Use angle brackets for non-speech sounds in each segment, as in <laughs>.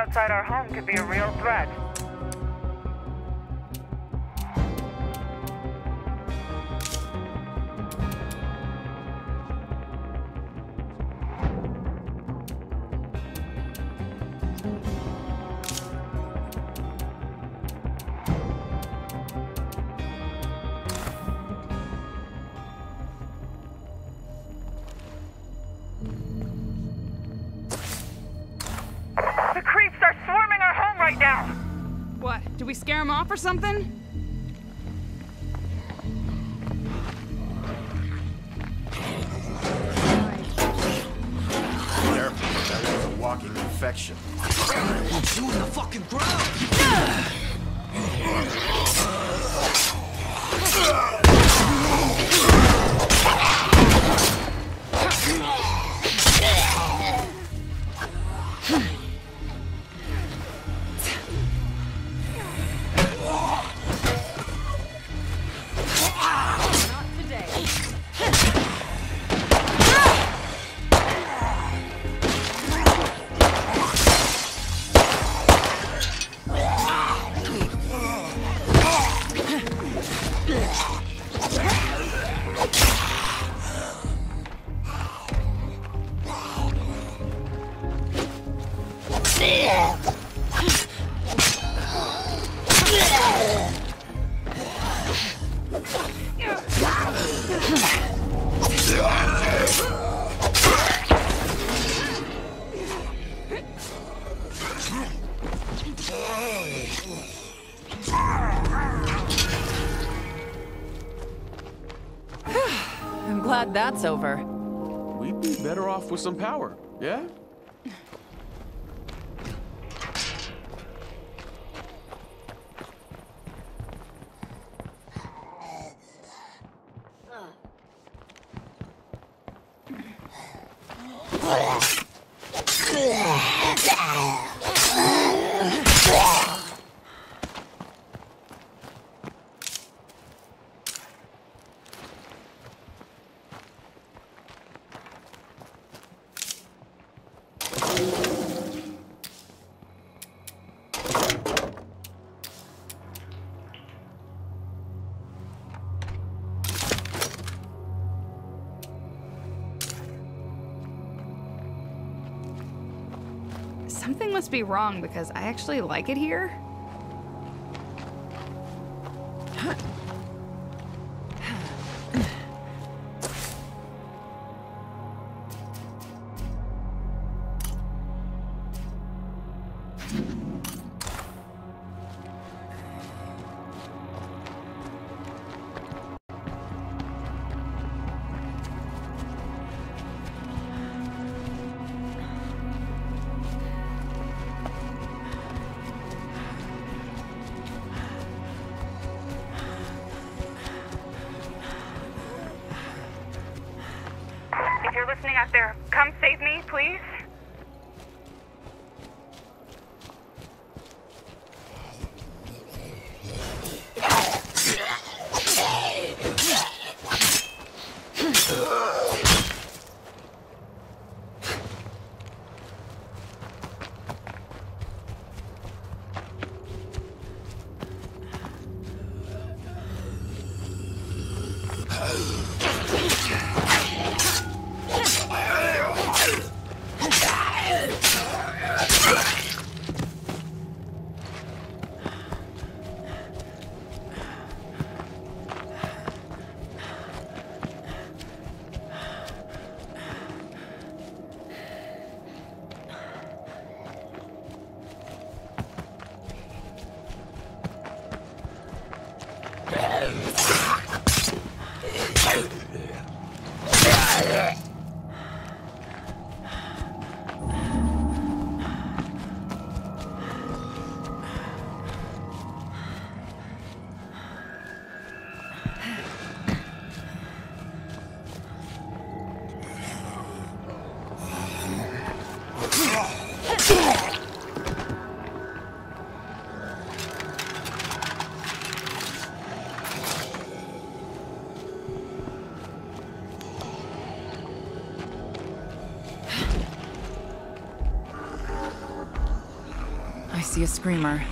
Outside our home could be a real threat. That's over. We'd be better off with some power, yeah? Be wrong because I actually like it here. A screamer.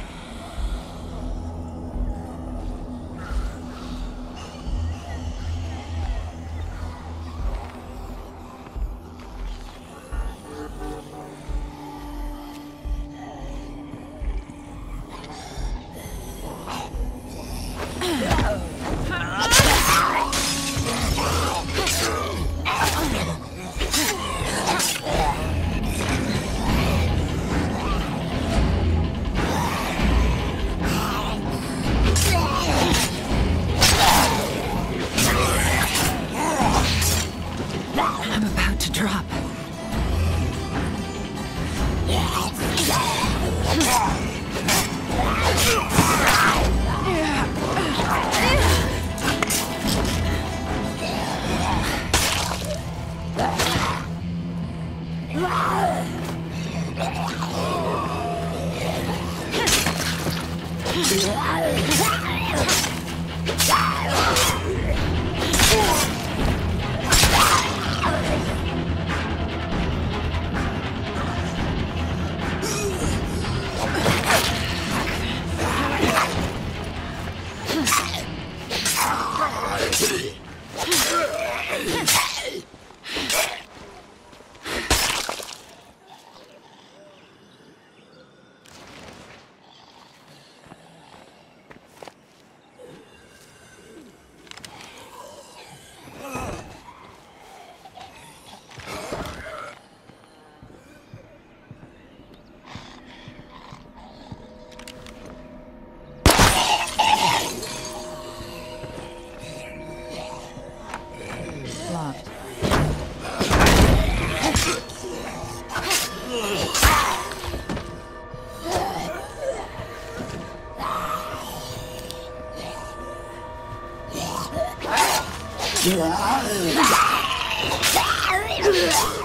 I'm about to drop. Locked. No more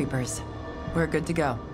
creepers. We're good to go.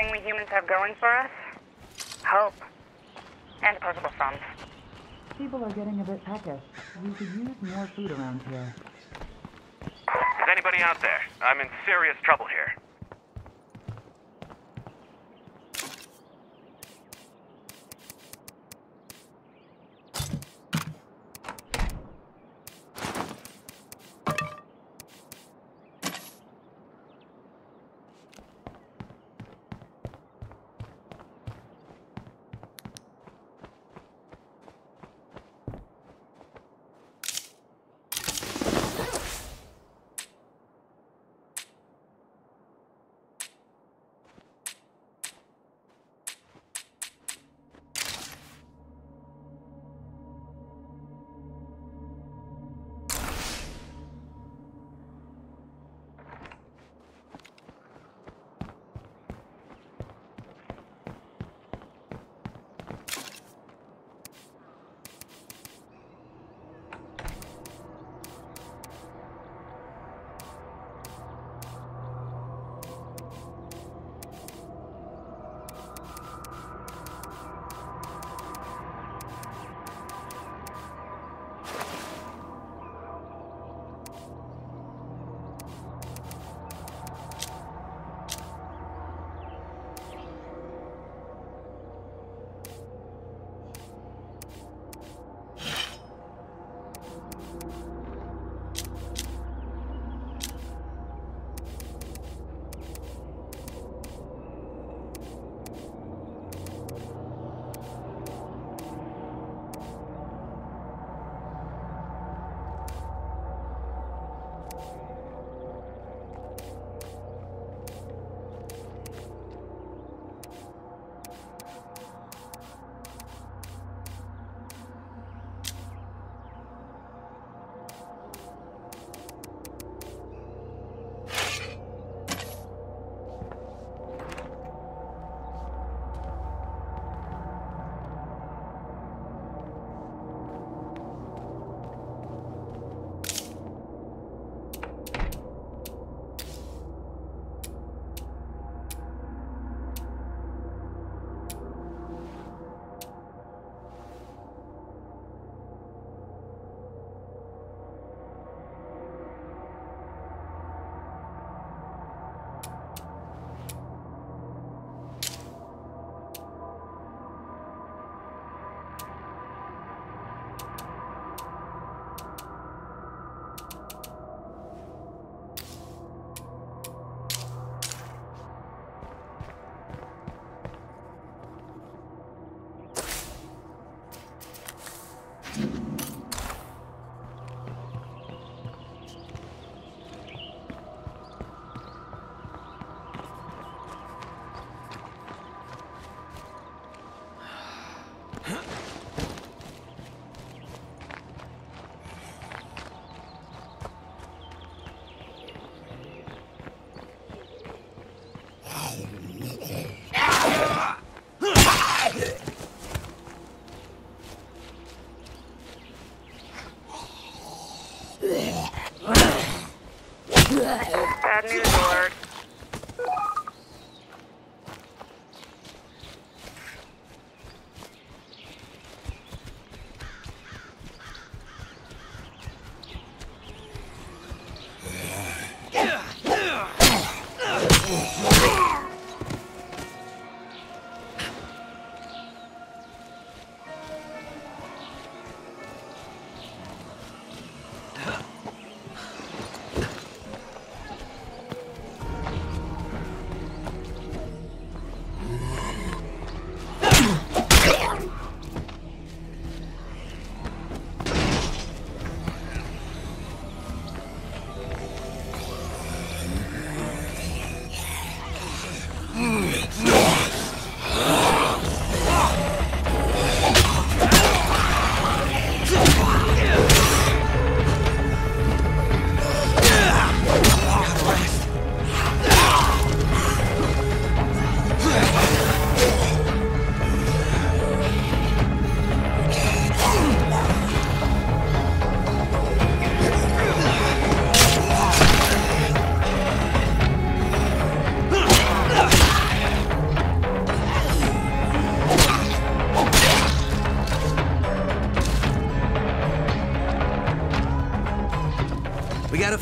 Thing we humans have going for us? Hope. And opposable thumbs. People are getting a bit peckish. We could use more food around here. Is anybody out there? I'm in serious trouble here.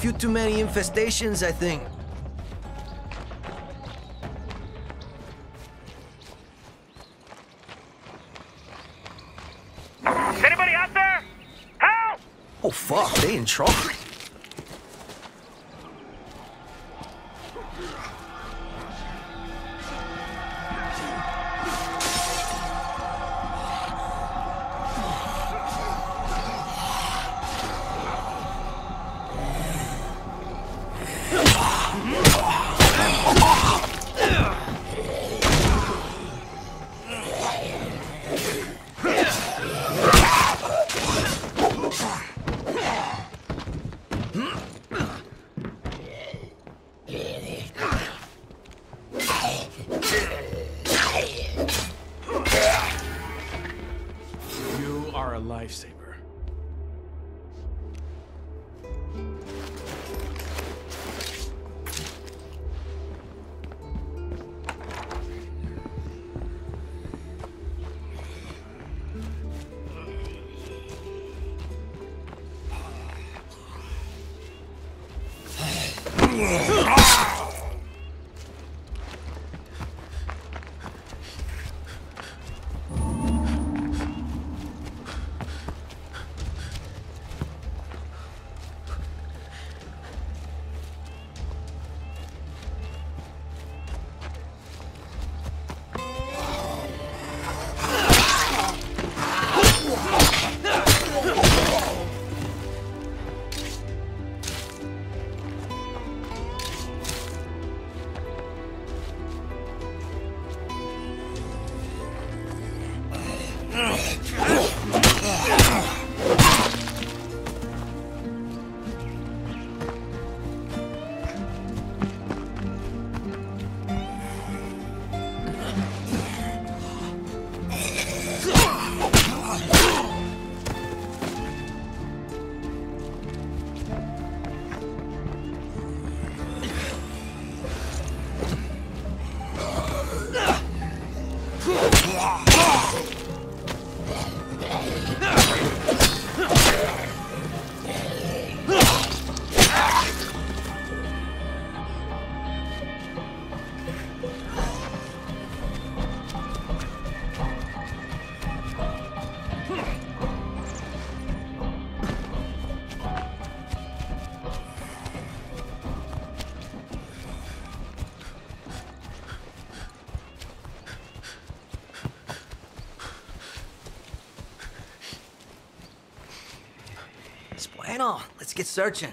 few too many infestations, I think. Is anybody out there? Help! Oh, fuck, they in trouble. lifesaver. get searching.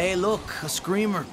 Hey, look, a screamer.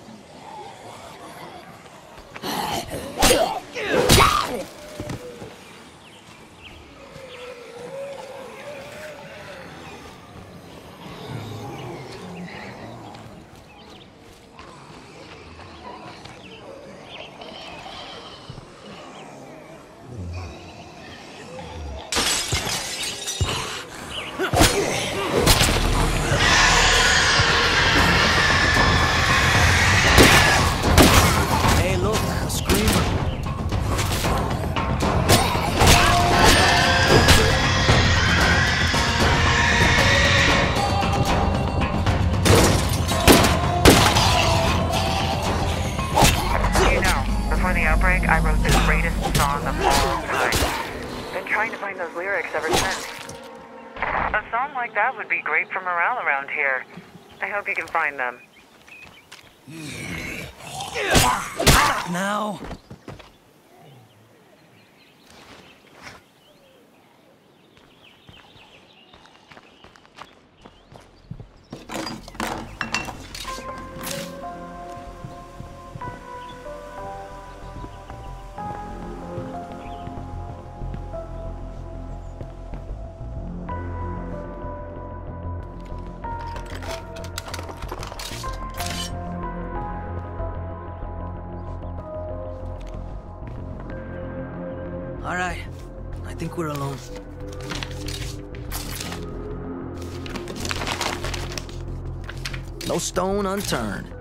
we're alone. No stone unturned.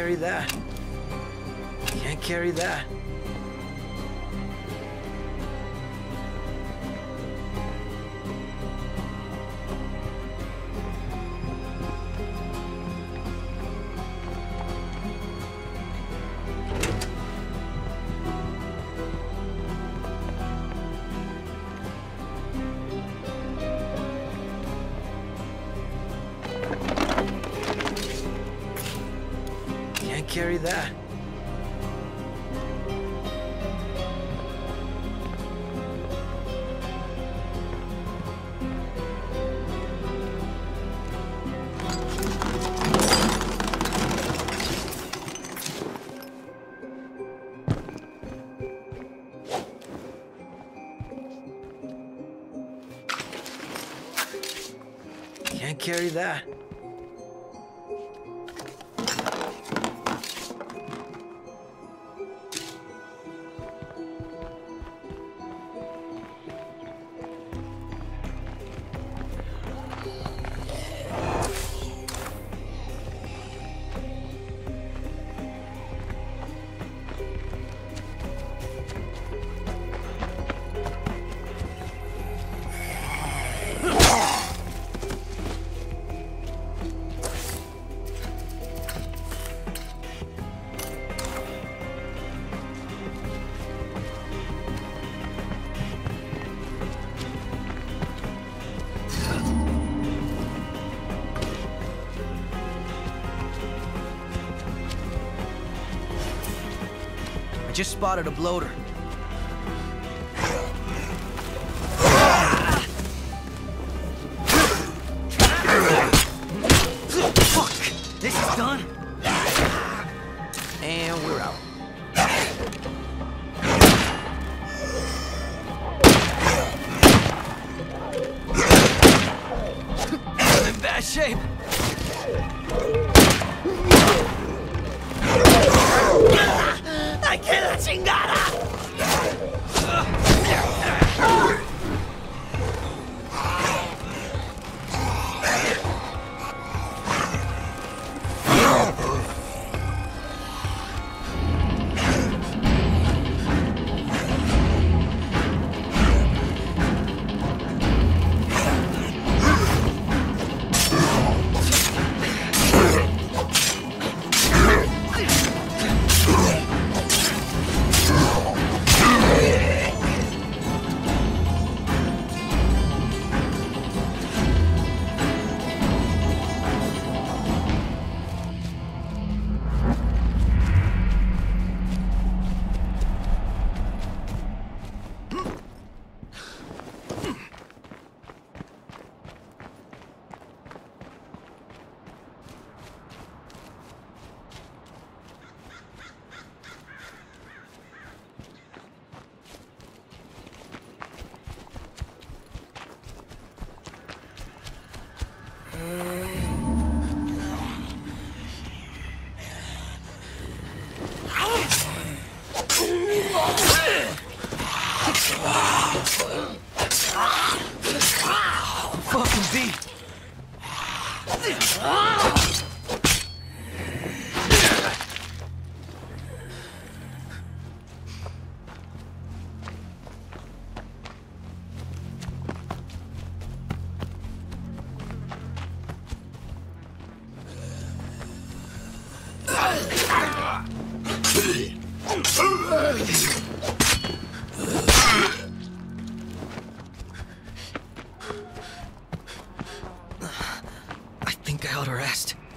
carry that. Can't carry that. Carry that. Just spotted a bloater. I think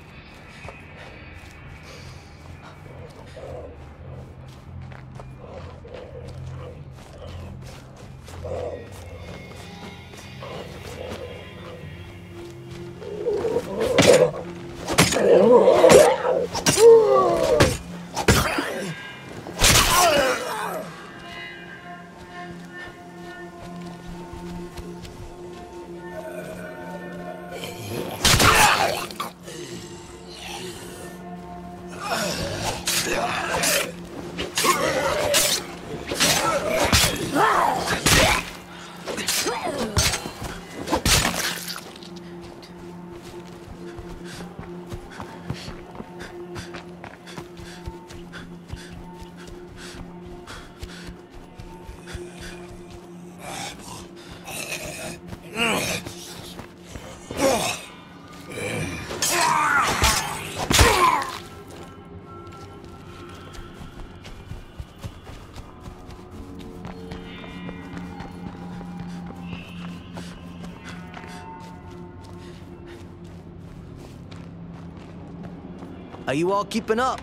Are you all keeping up?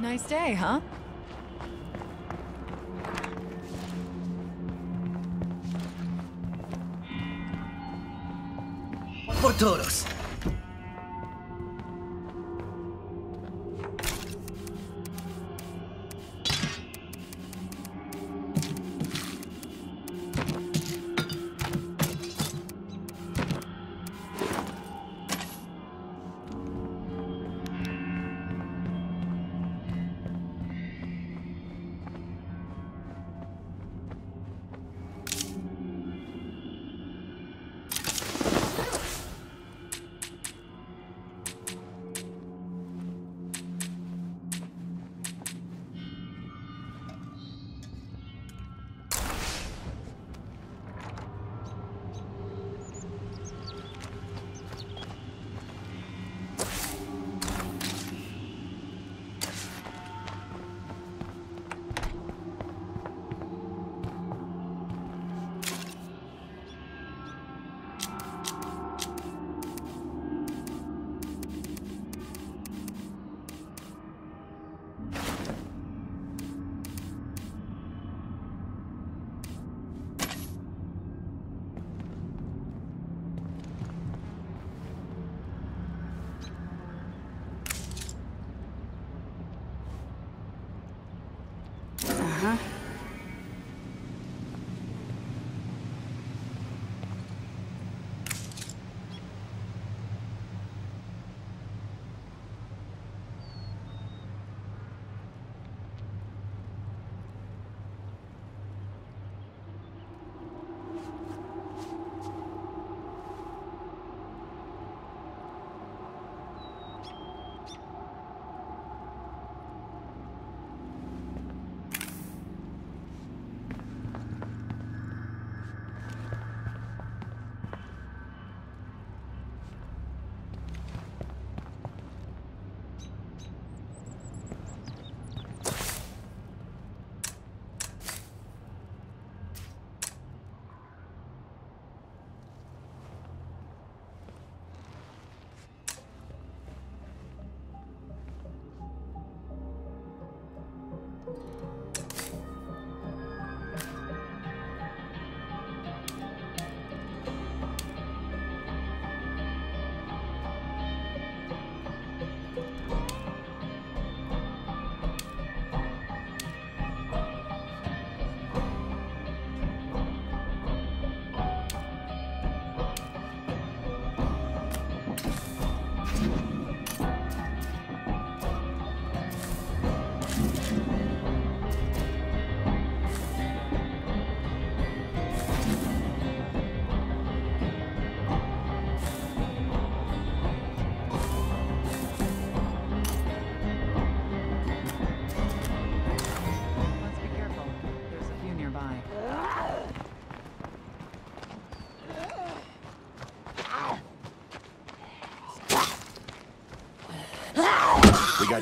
Nice day, huh? Huh?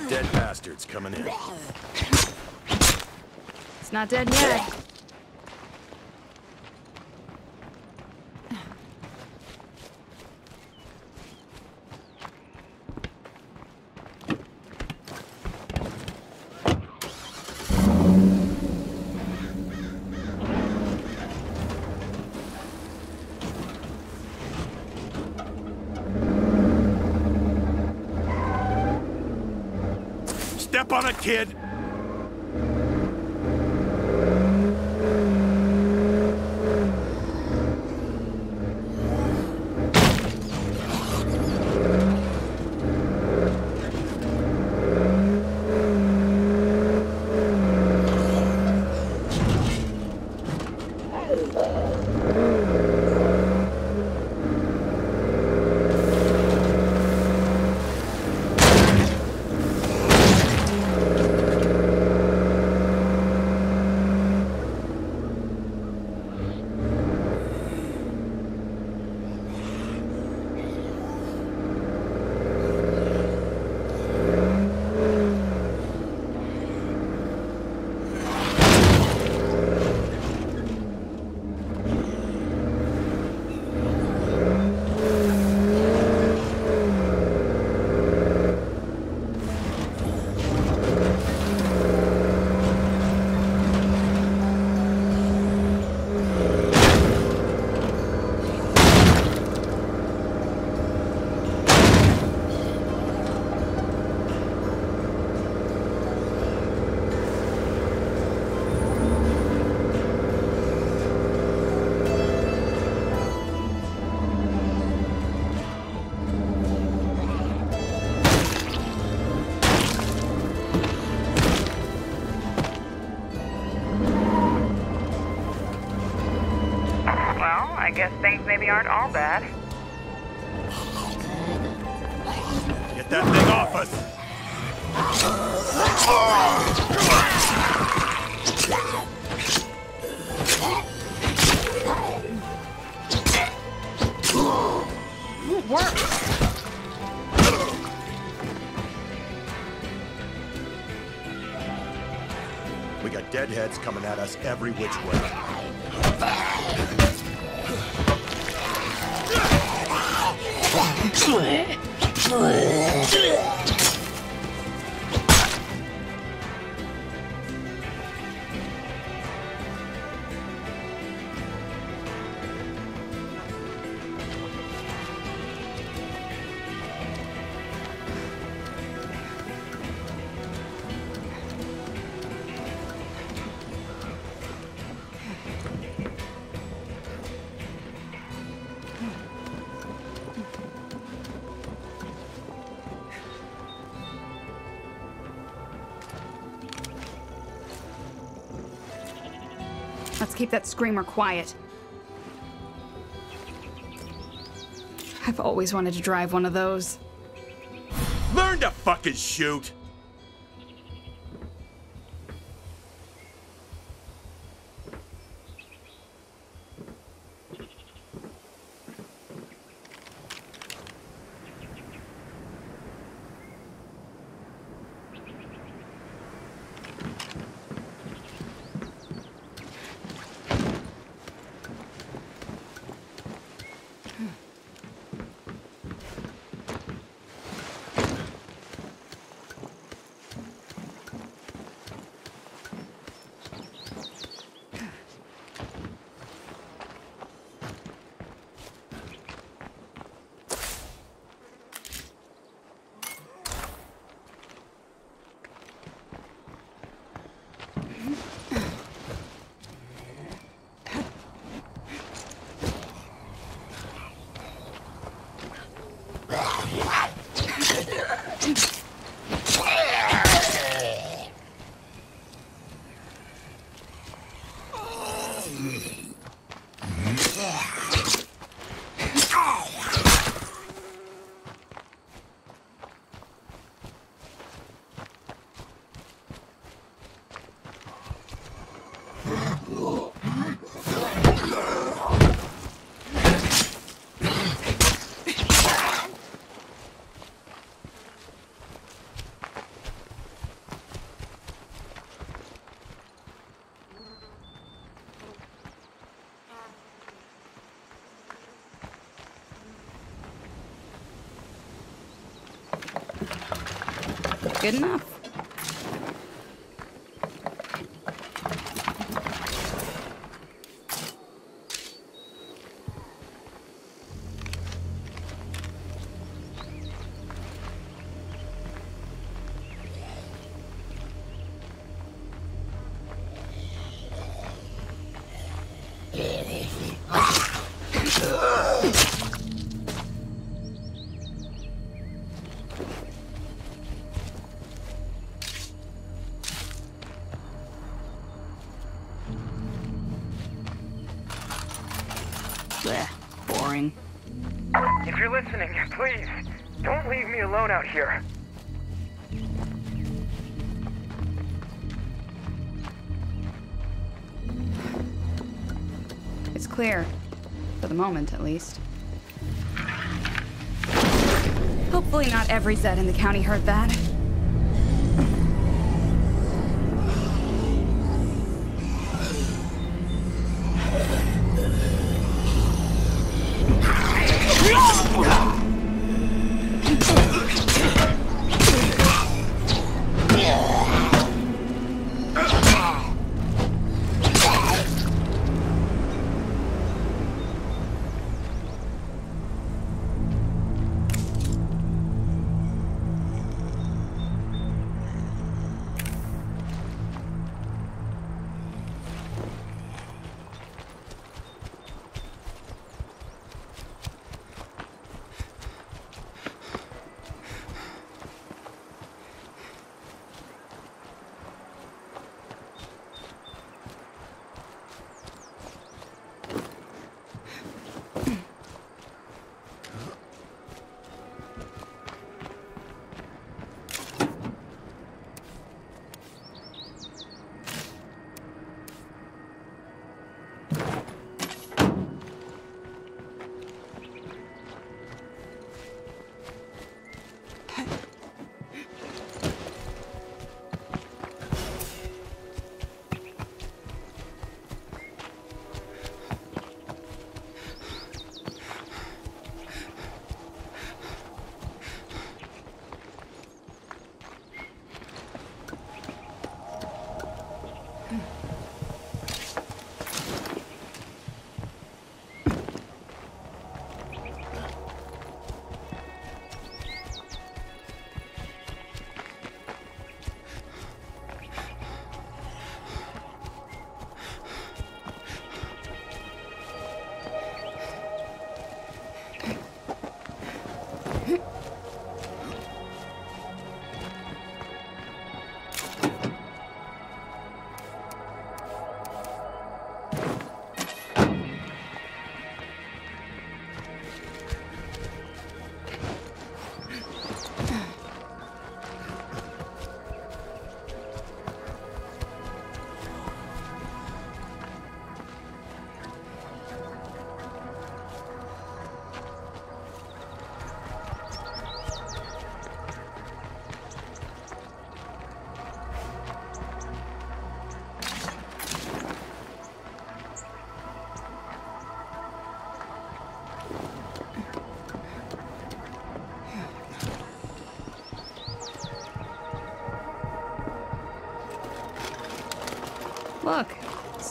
Dead bastards coming in. It's not dead yet. Step on it, kid! Aren't all bad. Get that thing off us! We got deadheads coming at us every which way. Let's keep that screamer quiet. I've always wanted to drive one of those. Learn to fucking shoot! Good enough. Least. Hopefully not every Zed in the county heard that.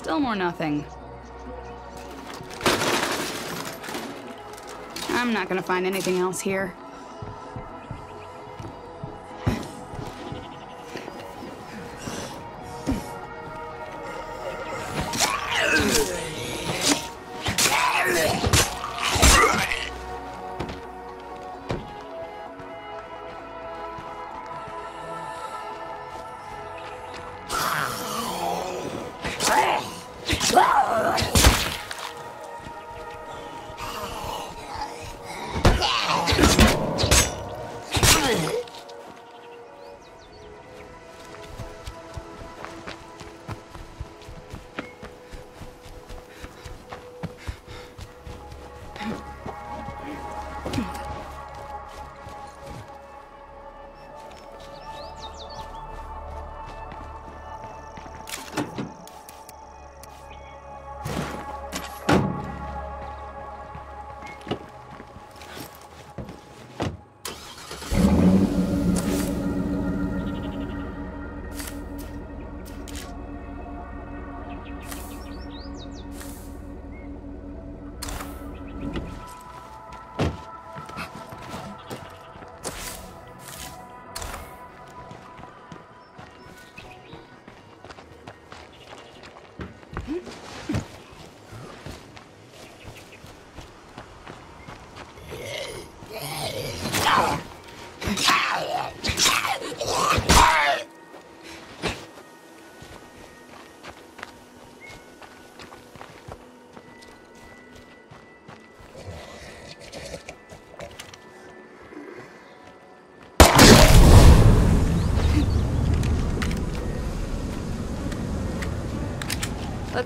Still more nothing. I'm not gonna find anything else here.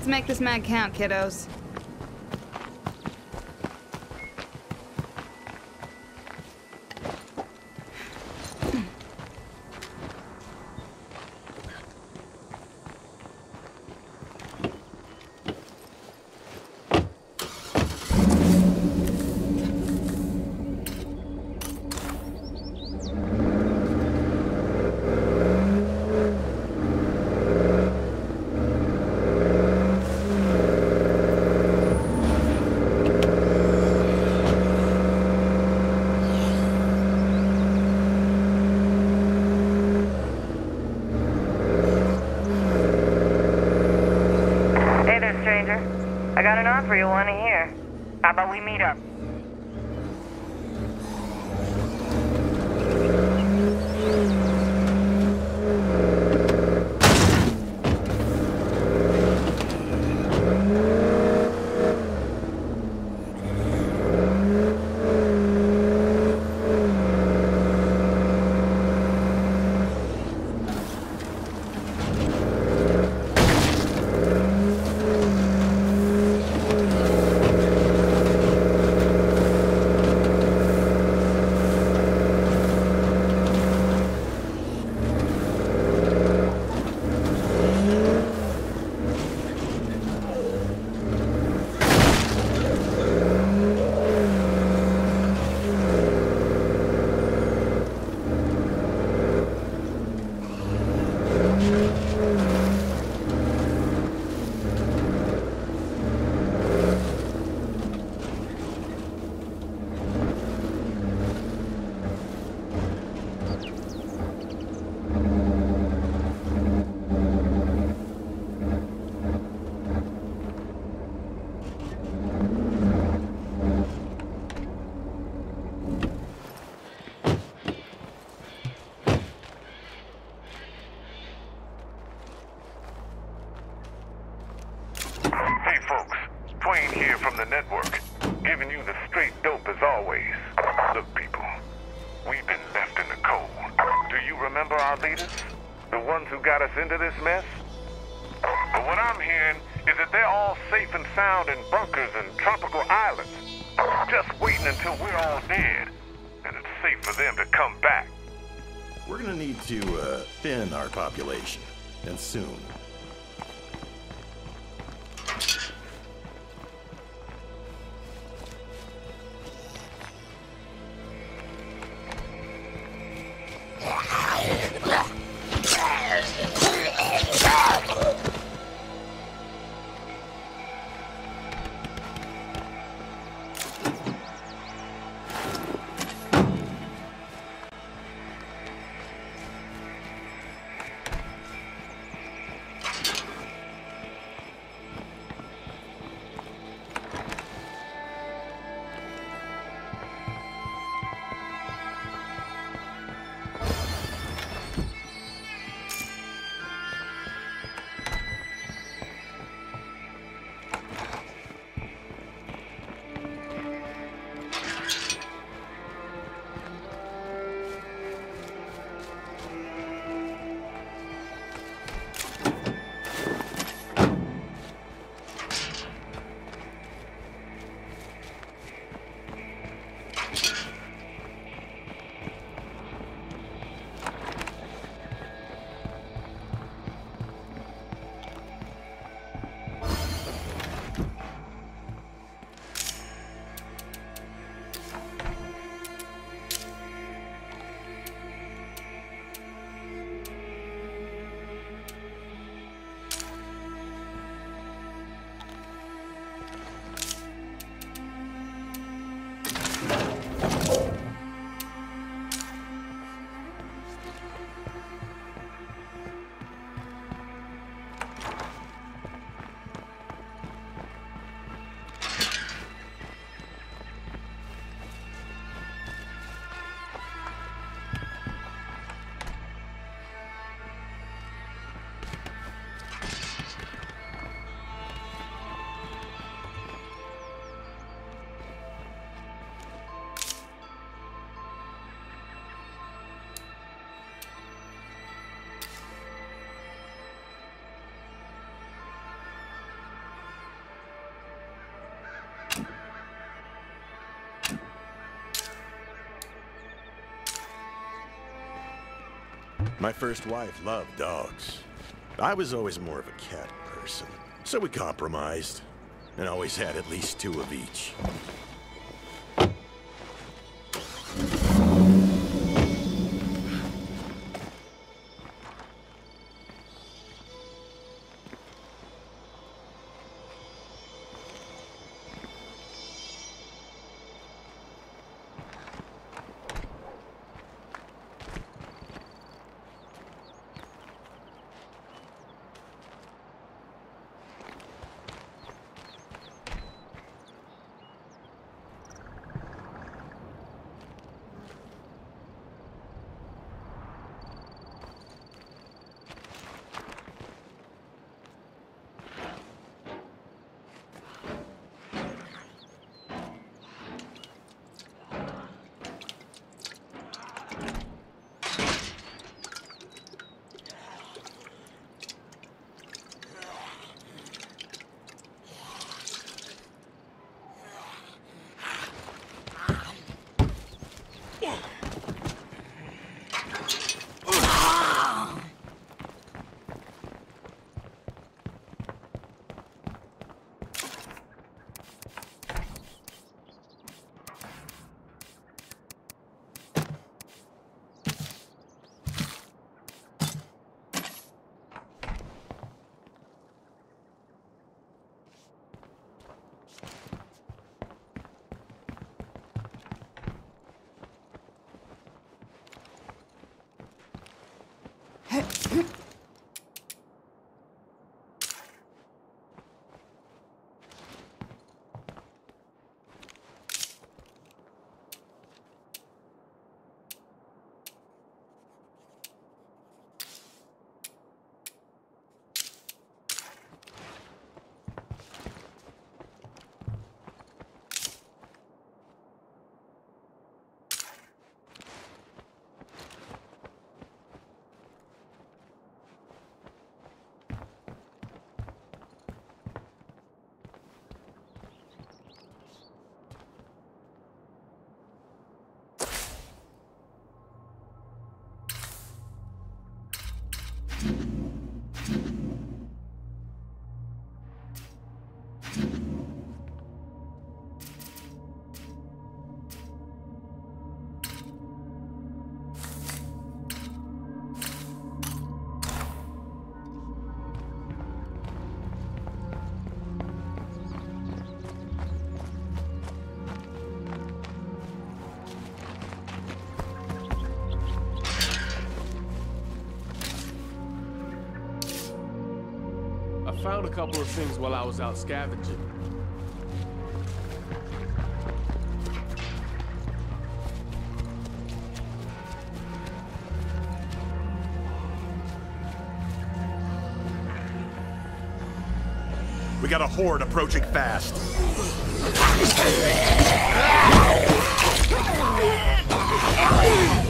Let's make this mag count, kiddos. Here from the network, giving you the straight dope as always. Look people, we've been left in the cold. Do you remember our leaders? The ones who got us into this mess? But what I'm hearing is that they're all safe and sound in bunkers and tropical islands. Just waiting until we're all dead. And it's safe for them to come back. We're gonna need to uh, thin our population, and soon. My first wife loved dogs. I was always more of a cat person. So we compromised. And always had at least two of each. Found a couple of things while I was out scavenging. We got a horde approaching fast. <laughs>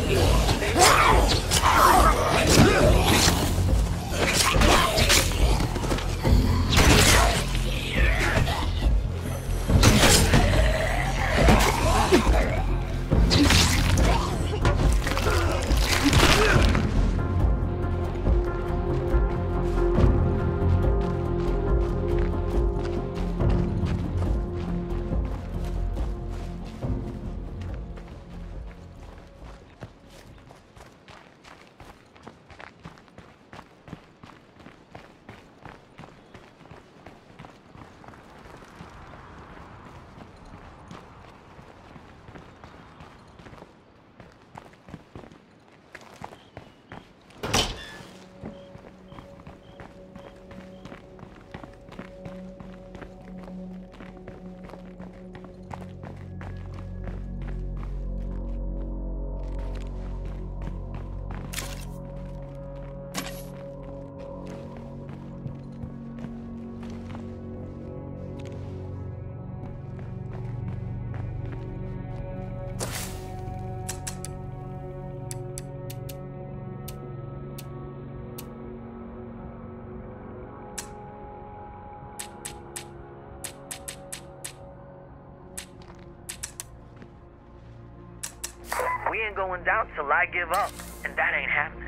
going down till I give up, and that ain't happening.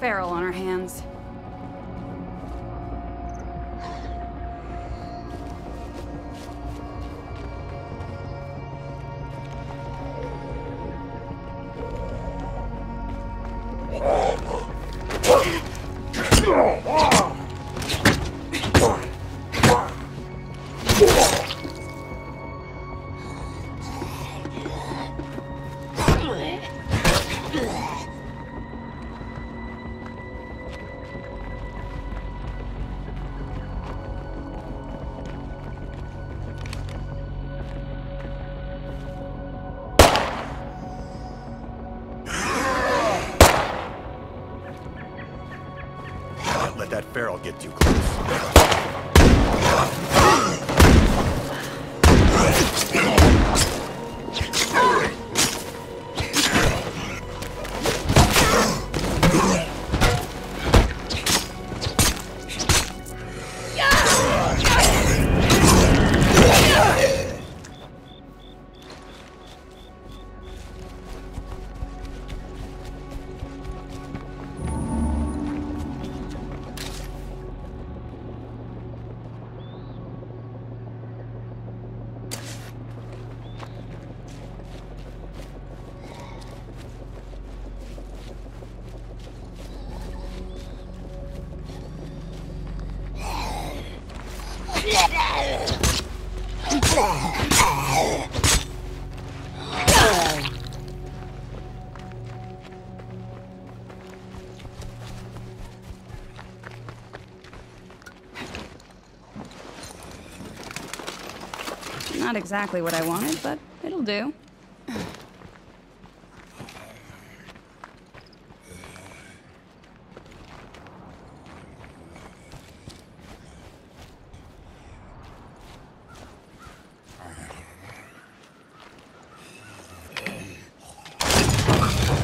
Feral on our hands. Not exactly what I wanted, but it'll do.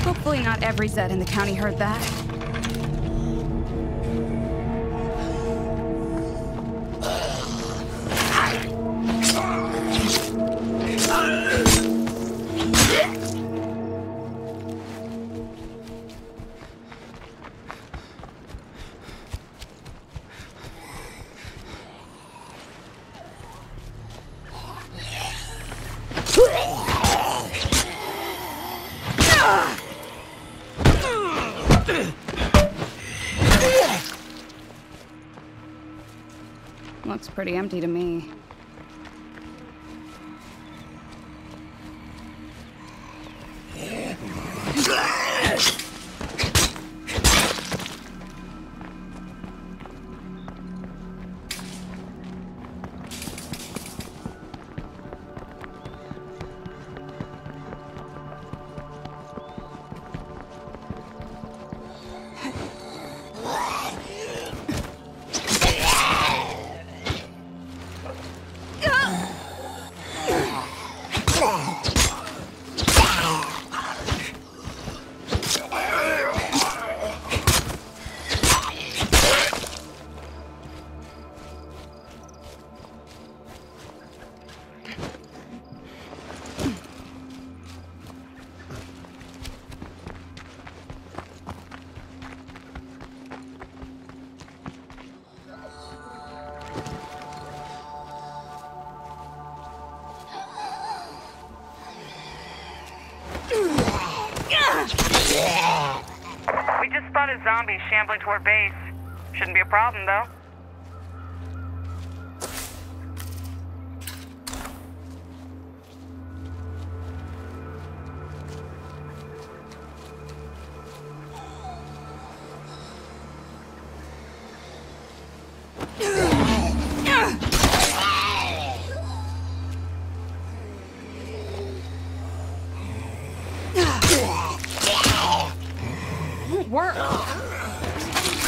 Hopefully not every Zed in the county heard that. Looks pretty empty zombies shambling toward base. Shouldn't be a problem, though. Work.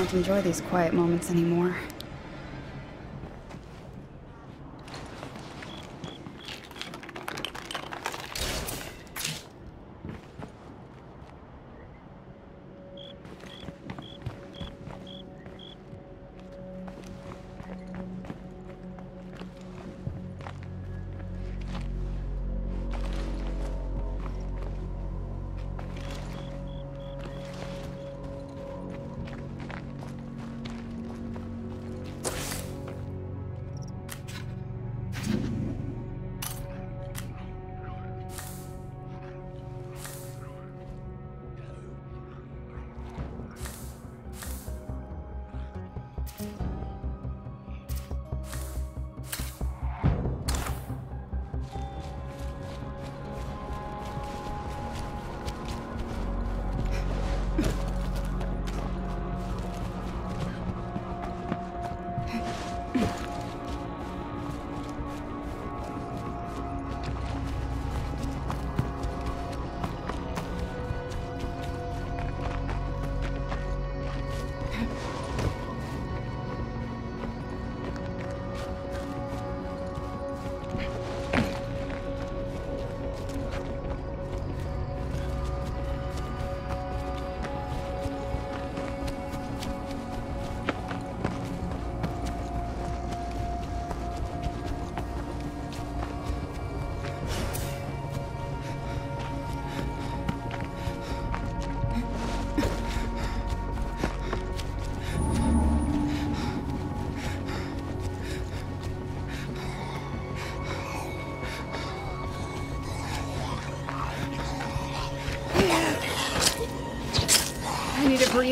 can't enjoy these quiet moments anymore.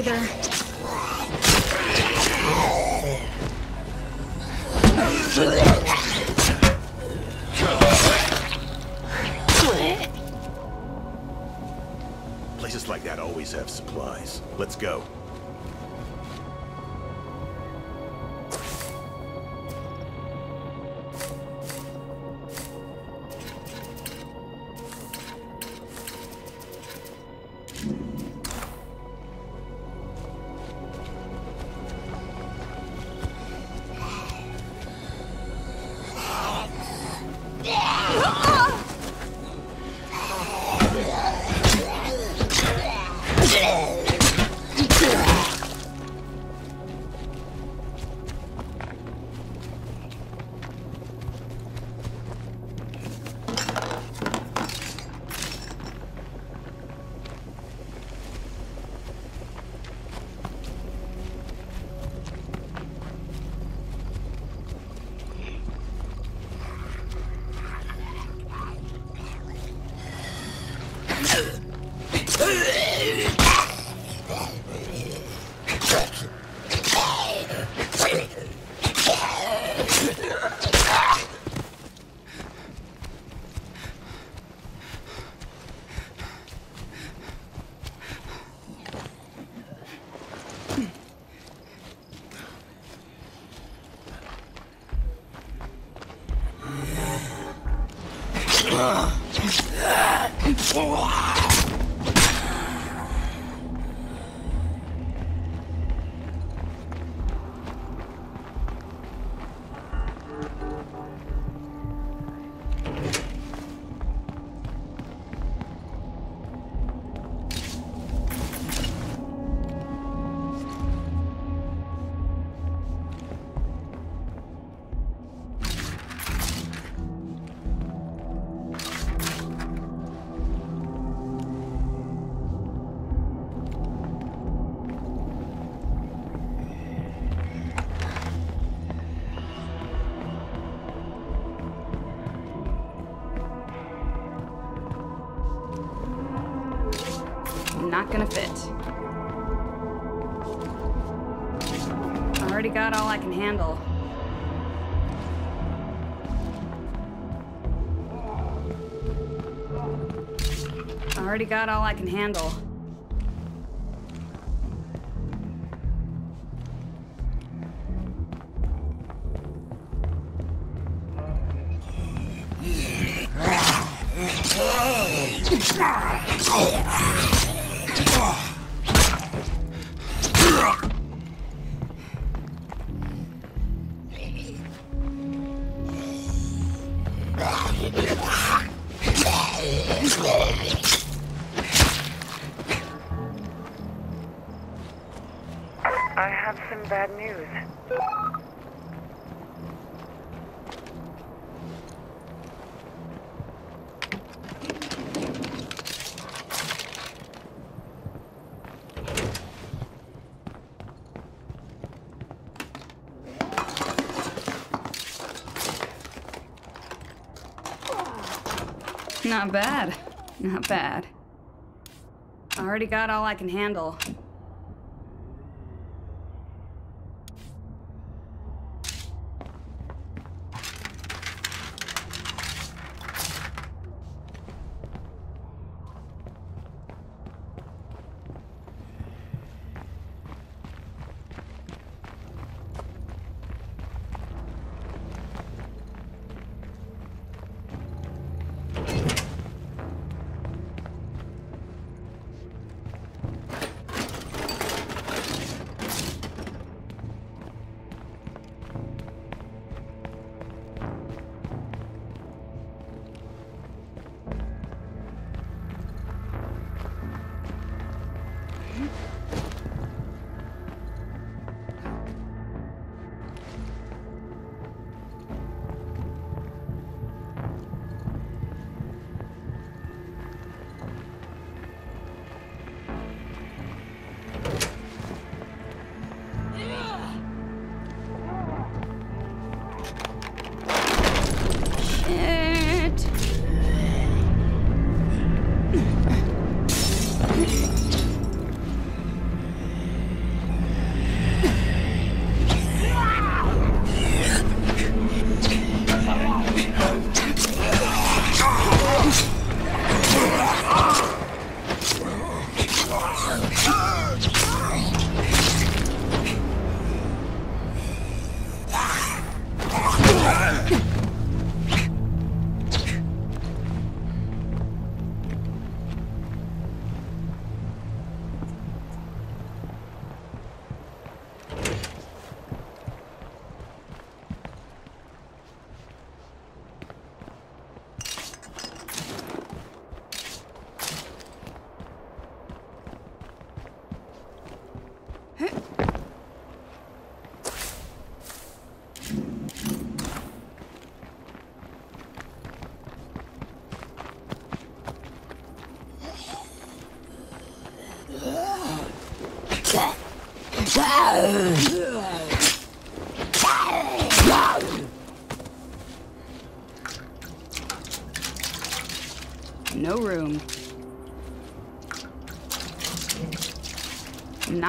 I Already got all I can handle. Bad. Not bad. I already got all I can handle.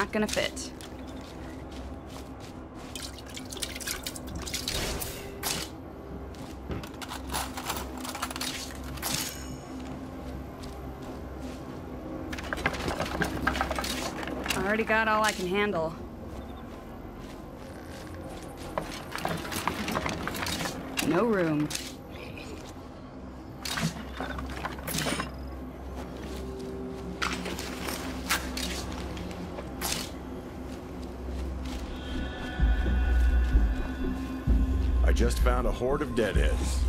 Not gonna fit. I already got all I can handle. No room. Found a horde of deadheads.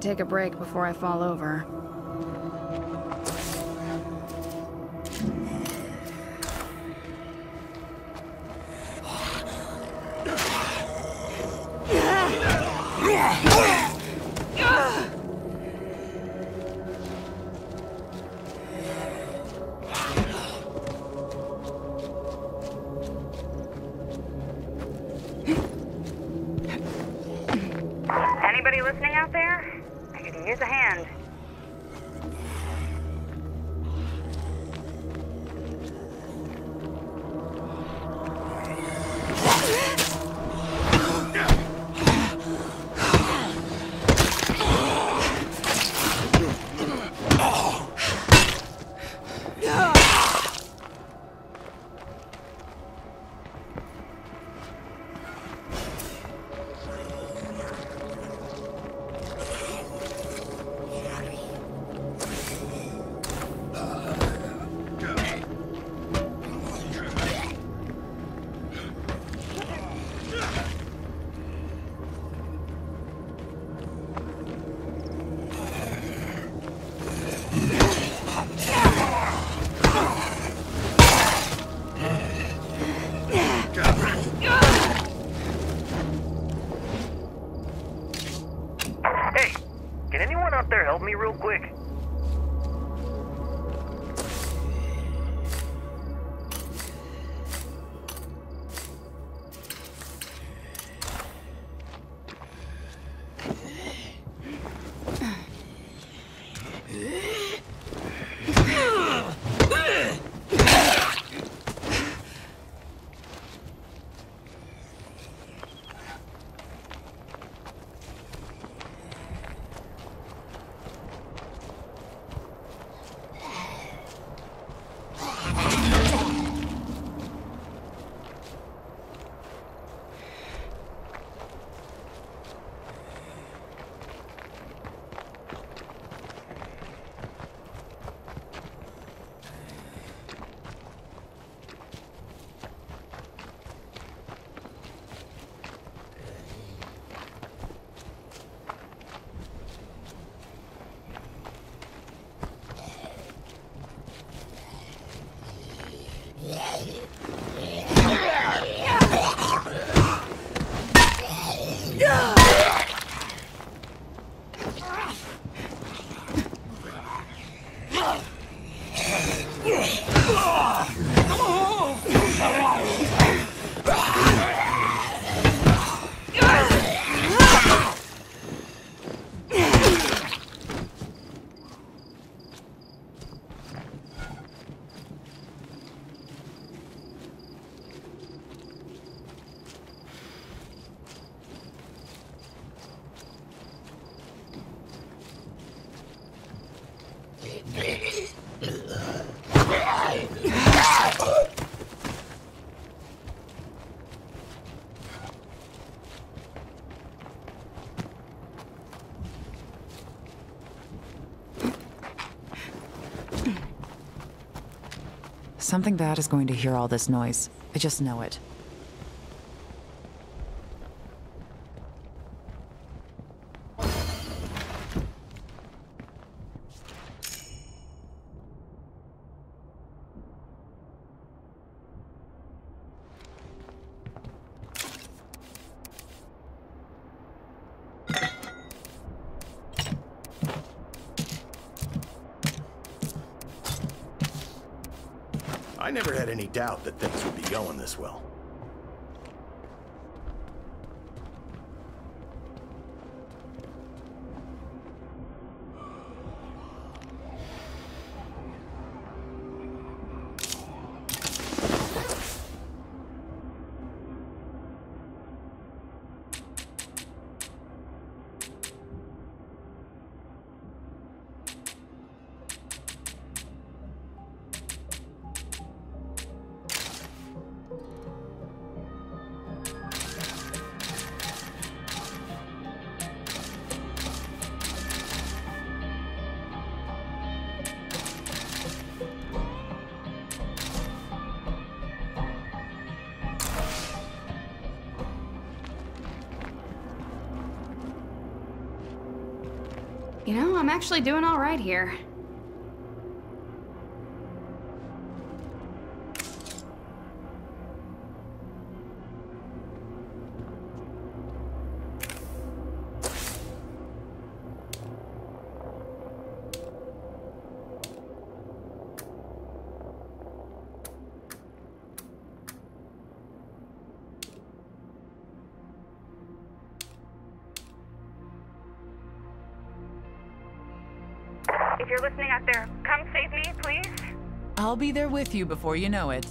Take a break before I fall over. Something bad is going to hear all this noise. I just know it. Well. Actually doing all right here. With you before you know it.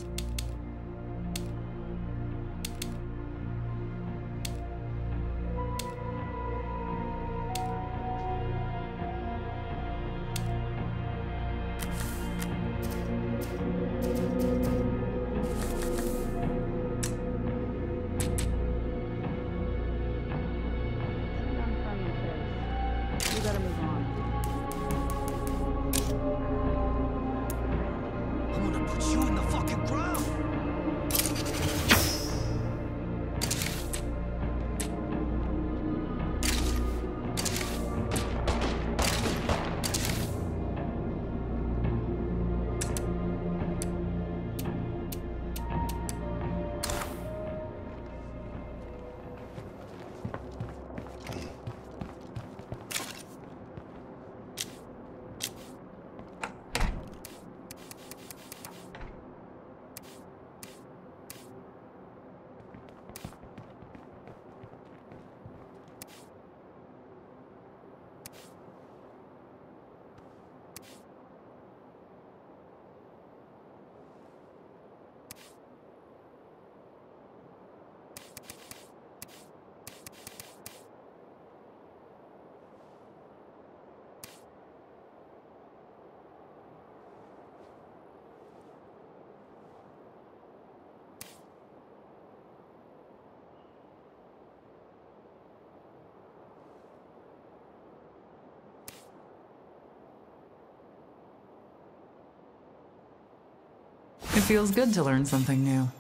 It feels good to learn something new.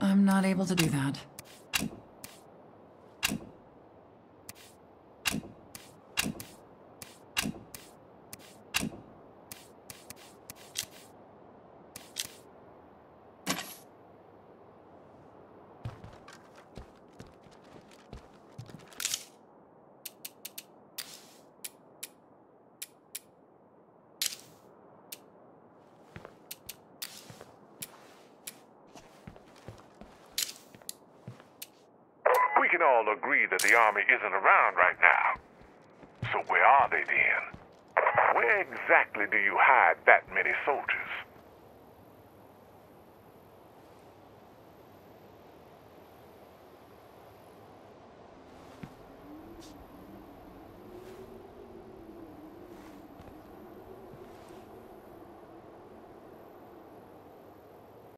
I'm not able to do that. We can all agree that the army isn't around right now. So where are they then? Where exactly do you hide that many soldiers?